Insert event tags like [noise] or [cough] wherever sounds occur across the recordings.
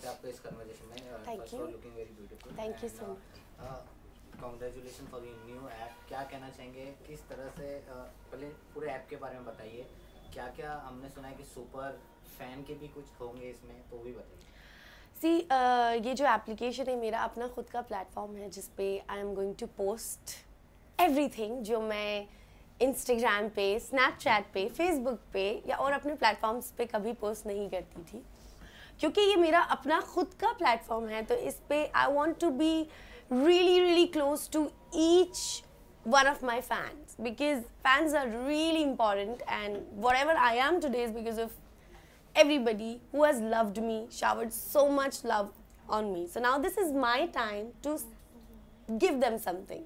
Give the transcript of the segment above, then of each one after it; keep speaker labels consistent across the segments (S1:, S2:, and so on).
S1: स्वागत है आपका इस कन्वर्सेशन में
S2: you.
S1: Of looking very beautiful
S2: Thank you so much.
S1: Congratulation for your new app क्या कहना चाहेंगे? किस तरह से uh, पहले पूरे ऐप के बारे में बताइए। क्या क्या हमने सुना है कि सुपर फ़ैन के भी कुछ होंगे इसमें तो वो भी बताइए।
S2: सी uh, ये जो एप्लीकेशन है मेरा अपना खुद का प्लेटफॉर्म है जिस पे I am going to post everything जो मैं इंस्टाग्राम पे स्नैपचैट पे फेसबुक पे या और अपने प्लेटफॉर्म्स पे कभी पोस्ट नहीं करती थी। क्योंकि ये मेरा अपना खुद का प्लेटफॉर्म है तो इस पे I want to be really really close to each one of my fans because fans are really important and whatever I am today is because of everybody who has loved me showered so much love on me so now this is my time to give them something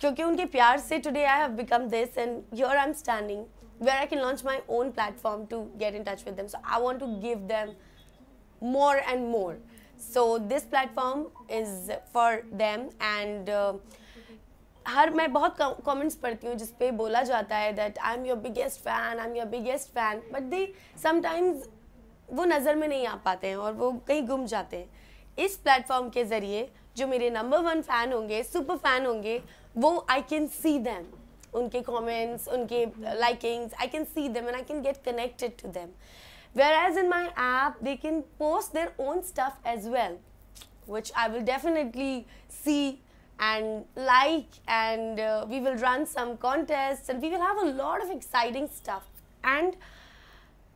S2: क्योंकि उनके प्यार से today I have become this and your I am standing where I can launch my own platform to get in touch with them so I want to give them more and more. So this platform is for them and uh, हर मैं बहुत comments पढ़ती हूँ जिस पे बोला जाता है that I am your biggest fan I am your biggest fan but they sometimes वो नज़र में नहीं आ पाते हैं और वो कहीं गुम जाते हैं इस प्लेटफॉर्म के ज़रिए जो मेरे नंबर वन फ़ैन होंगे सुपर फ़ैन होंगे वो आई कैन सी दैम उनके कमेंट्स उनके likings I can see them and I can get connected to them. Whereas in my app, they can post their own stuff as well, which I will definitely see and like, and uh, we will run some contests, and we will have a lot of exciting stuff. And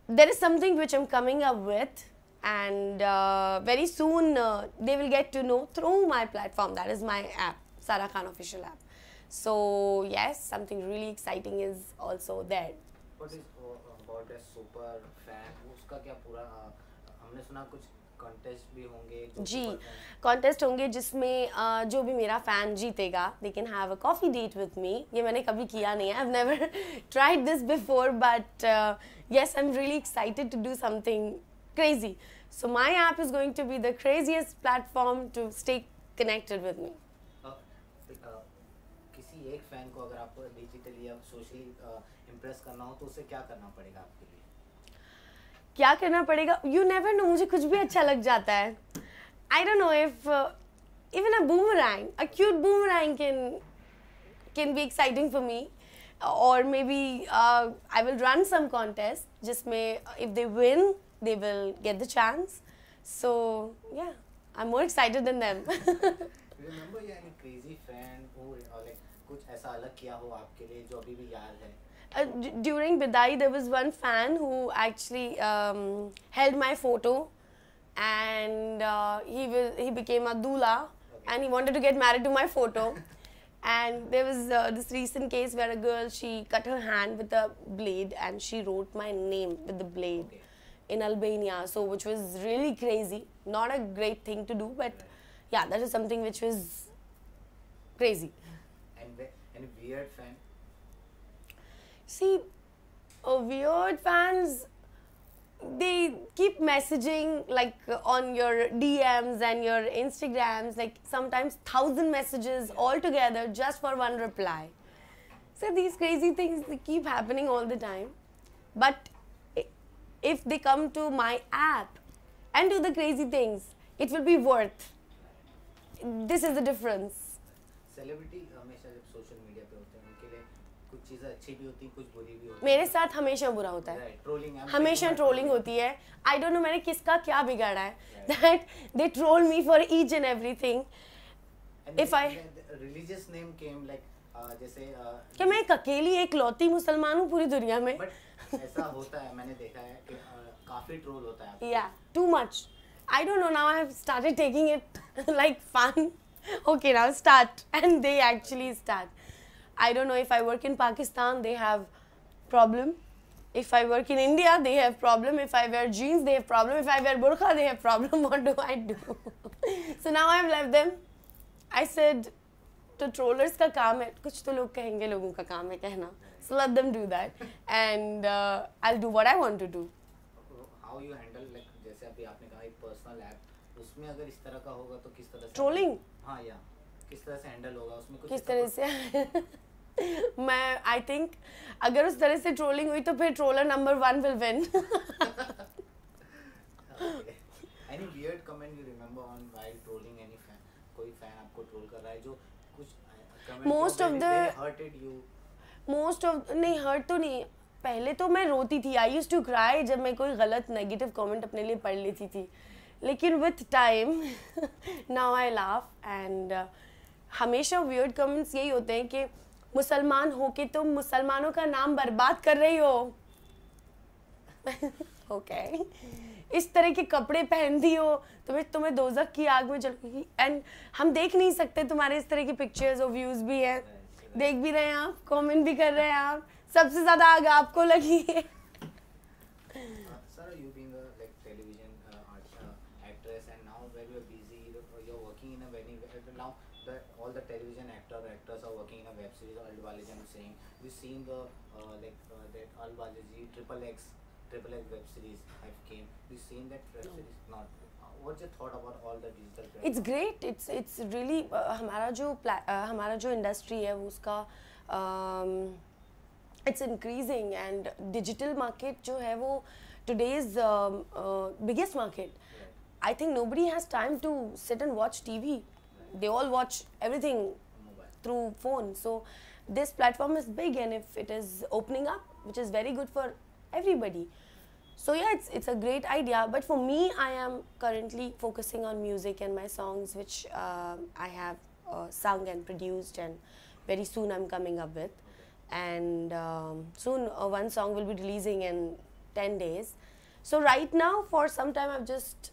S2: there is something which I'm coming up with, and uh, very soon uh, they will get to know through my platform. That is my app, Sarah Khan official app. So yes, something really exciting is also there.
S1: Is super fan उसका क्या पूरा हमने सुना कुछ contest भी होंगे जी
S2: contest होंगे जिसमें जो भी मेरा फ़ैन जीतेगा they can have a coffee date with me ये मैंने कभी किया नहीं है I never tried this before but i'm really excited to do something crazy. So my app is going to be the craziest platform to stay connected with me.
S1: Uh, uh, किसी एक fan को अगर आपको digitally या socially impress करना हो तो उसे क्या करना पड़ेगा आपके लिए?
S2: क्या करना पड़ेगा? यू नेवर नो मुझे कुछ भी अच्छा लग जाता है। I don't know if even a boomerang a cute boomerang can can be exciting for me और maybe I will run some contest जिसमें if they win they will get the chance so yeah I am more excited than them
S1: remember yeah any crazy fan who like कुछ ऐसा अलग किया हो आपके लिए जो अभी भी याद है?
S2: uh, during Bidai, there was one fan who actually um, held my photo, and uh, he was, he became a doula, and he wanted to get married to my photo. [laughs] and there was uh, this recent case where a girl she cut her hand with a blade, and she wrote my name with the blade
S1: okay.
S2: in Albania. So, which was really crazy. Not a great thing to do, but yeah, that is something which was crazy.
S1: And and weird fan
S2: See, uh, weird fans, they keep messaging like uh, on your DMs and your Instagrams, like sometimes thousand messages all together just for one reply. So these crazy things they keep happening all the time. But i- if they come to my app and do the crazy things, it will be worth. This is the difference.
S1: Celebrity हमेशा जब social media पे होते हैं उनके लिए कुछ चीज़ें अच्छी भी होती कुछ बुरी भी होती
S2: मेरे साथ हमेशा बुरा होता है।
S1: ट्रोलिंग
S2: हमेशा ट्रोलिंग होती है। आई डोंट नो मैंने किसका क्या बिगाड़ा है। That they troll me for each and everything if I-
S1: religious name came like जैसे
S2: कि मैं एक अकेली एक लौती मुसलमान हूँ पूरी दुनिया में।
S1: ऐसा होता है मैंने देखा है कि uh, काफ़ी ट्रोल होता है।
S2: Yeah too much I don't know now I have started taking it like fun okay now start. And they actually start. i don't know if i work in pakistan they have problem if i work in india they have problem if i wear jeans they have problem if i wear burqa they have problem [laughs] what do i do [laughs] so now i've left them i said तो trollers का काम है कुछ तो लोग कहेंगे लोगों का काम है कहना so let them do that and I do what I want to do
S1: how you handle like जैसे अभी आपने कहा एक पर्सनल ऐप उसमें अगर इस तरह का होगा तो किस तरह से
S2: ट्रोलिंग
S1: हाँ या किस तरह से हैंडल होगा उसमें कुछ
S2: किस
S1: ऐसा
S2: तरह से मैं आई थिंक अगर उस तरह से ट्रोलिंग हुई तो फिर troller number one will win
S1: any any weird comment you remember on while trolling any fan? कोई fan आपको troll कर रहा है जो कुछ very-
S2: the-
S1: very hurted you?
S2: Most of नहीं हर्ट तो नहीं. पहले तो मैं रोती थी. आई यूज़ टू क्राई जब मैं कोई गलत नेगेटिव कमेंट अपने लिए पढ़ लेती थी. लेकिन with time now I laugh and हमेशा वियर्ड कमेंट्स यही होते हैं कि मुसलमान हो के तुम मुसलमानों का नाम बर्बाद कर रही हो? [laughs] ओके इस तरह के कपड़े पहनती हो तुम्हें तुम्हें दोजक की आग में जल एंड हम देख नहीं सकते तुम्हारे इस तरह की पिक्चर्स और व्यूज़ भी हैं। देख भी रहे हैं आप कमेंट भी कर रहे हैं आप। सबसे ज़्यादा आग आपको लगी है।
S1: seen the uh, like uh, that Al Balaji Triple X Triple X web series have came. We've seen that web series. Not uh, what's your thought about all the digital? platforms?
S2: It's great it's it's really हमारा जो pla- uh, हमारा जो industry है वो उसका it's increasing and digital market जो है वो today's biggest market
S1: Right.
S2: I think nobody has time to sit and watch TV. They all watch everything
S1: mobile.
S2: through phone. So this platform is big, and if it is opening up, which is very good for everybody. So yeah, it's it's a great idea. But for me, I am currently focusing on music and my songs, which uh, I have uh, sung and produced, and very soon I'm coming up with. And um, soon uh, one song will be releasing in ten days. So right now, for some time, I've just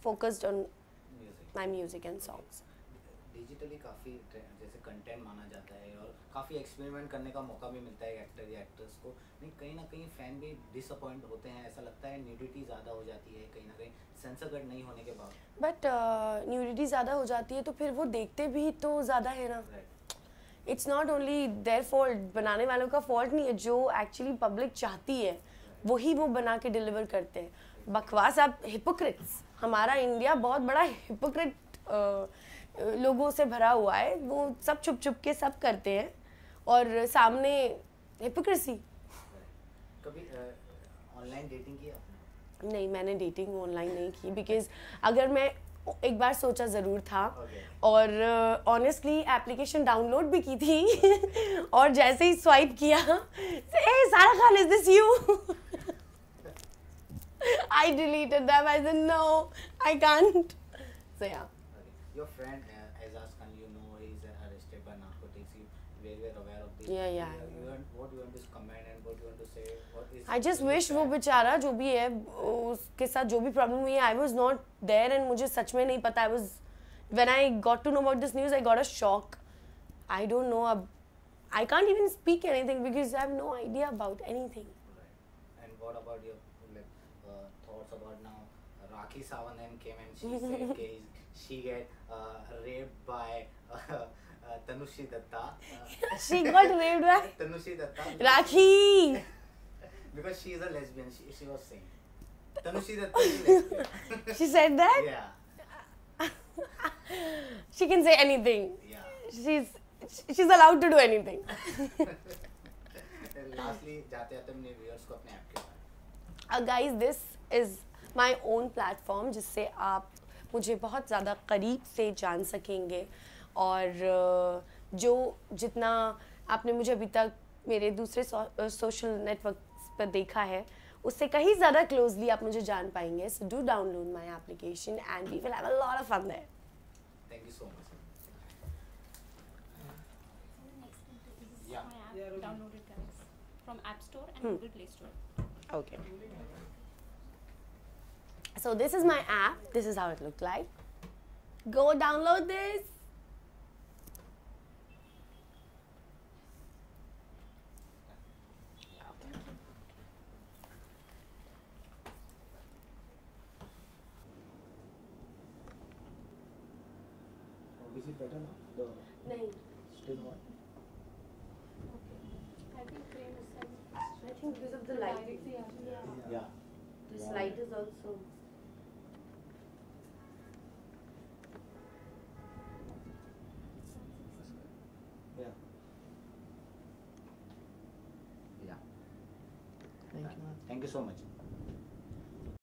S2: focused on
S1: Music.
S2: my music and songs.
S1: Digitally काफ़ी जैसे content माना जाता है और काफ़ी experiment करने का मौका भी मिलता है एक्टर या एक्ट्रेस को। नहीं कहीं ना कहीं फ़ैन भी डिसअपॉइंट होते हैं ऐसा लगता है न्यूडिटी ज़्यादा हो जाती है कहीं ना कहीं सेंसर कट नहीं होने के बाद।
S2: बट न्यूडिटी ज़्यादा हो जाती है तो फिर वो देखते भी तो ज़्यादा है ना। It's not only their fault बनाने वालों का फॉल्ट नहीं है जो एक्चुअली पब्लिक चाहती है वही वो बना के डिलीवर करते हैं। बकवास आप हिपोक्रिट्स हमारा इंडिया बहुत बड़ा हिपोक्रिट लोगों से भरा हुआ है वो सब छुप छुप के सब करते हैं और सामने हिपोक्रेसी
S1: कभी ऑनलाइन डेटिंग की आपने
S2: नहीं मैंने डेटिंग ऑनलाइन नहीं की बिकॉज़ अगर मैं एक बार सोचा ज़रूर था
S1: Okay.
S2: और ऑनेस्टली एप्लीकेशन डाउनलोड भी की थी [laughs] और जैसे ही स्वाइप किया ए Sara Khan is this you I deleted them I said no I can't so
S1: yeah. Your friend uh, Azaz Khan, you know, he's uh, arrested by narcotics. You very well aware of this.
S2: Yeah, yeah,
S1: You,
S2: I
S1: you want, what you want to comment and what you want to say? What is?
S2: I just
S1: is
S2: wish वो
S1: that?
S2: बेचारा जो भी है उसके साथ जो भी problem हुई है I was not there and मुझे सच में नहीं पता I was when I got to know about this news I got a shock I don't know अब I can't even speak anything because I have no idea about anything
S1: Right. And what about your like uh, thoughts about now? Rakhi Sawant came and she [laughs] said okay, she get uh, raped by [laughs] uh, uh, Tanushi Datta. Uh, [laughs]
S2: she got raped by [laughs]
S1: Tanushi Datta.
S2: Rakhi.
S1: Because she is a lesbian. She, she was saying. Tanushi Datta is a lesbian.
S2: She said that
S1: yeah.
S2: she can say anything.
S1: Yeah.
S2: She's she's allowed to do anything.
S1: Lastly जाते जाते अपने viewers को अपने app के बारे में
S2: uh, guys, this is my own platform जिससे आप मुझे बहुत ज़्यादा करीब से जान सकेंगे और जो जितना आपने मुझे अभी तक मेरे दूसरे सोशल नेटवर्क पर देखा है उससे कहीं ज़्यादा क्लोजली आप मुझे जान पाएँगे so do download my application and we will have a lot of
S1: fun there thank you
S3: so much
S1: Yeah.
S3: my app downloaded guys from App Store and
S2: Hmm.
S3: Google Play Store.
S2: Okay. So this is my app. This is how it looked like. Go download this.
S1: Oh, is it better now? The
S2: नहीं
S1: still what?
S3: I think frame is.
S2: I think because of the light.
S1: Yeah.
S2: This light is also.
S1: Thank you so much.